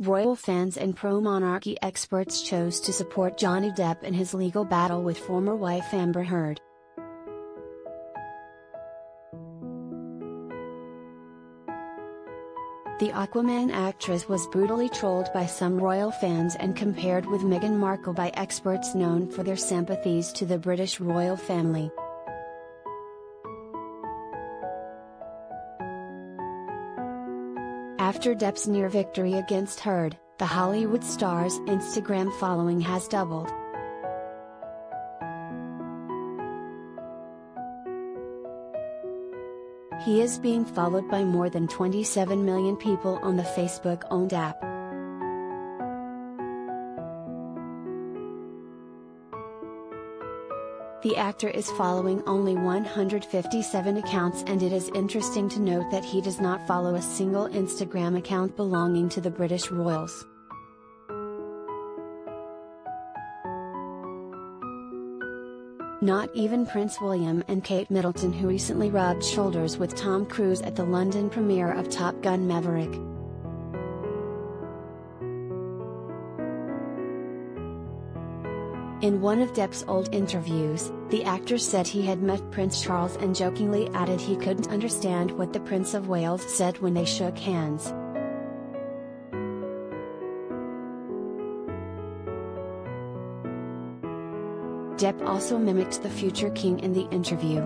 Royal fans and pro monarchy experts chose to support Johnny Depp in his legal battle with former wife Amber Heard. The Aquaman actress was brutally trolled by some royal fans and compared with Meghan Markle by experts known for their sympathies to the British royal family. After Depp's near victory against Heard, the Hollywood star's Instagram following has doubled. He is being followed by more than 27 million people on the Facebook owned app. The actor is following only 157 accounts and it is interesting to note that he does not follow a single Instagram account belonging to the British royals. Not even Prince William and Kate Middleton who recently rubbed shoulders with Tom Cruise at the London premiere of Top Gun Maverick. In one of Depp's old interviews, the actor said he had met Prince Charles and jokingly added he couldn't understand what the Prince of Wales said when they shook hands. Depp also mimicked the future king in the interview.